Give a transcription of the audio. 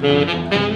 Música